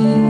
you.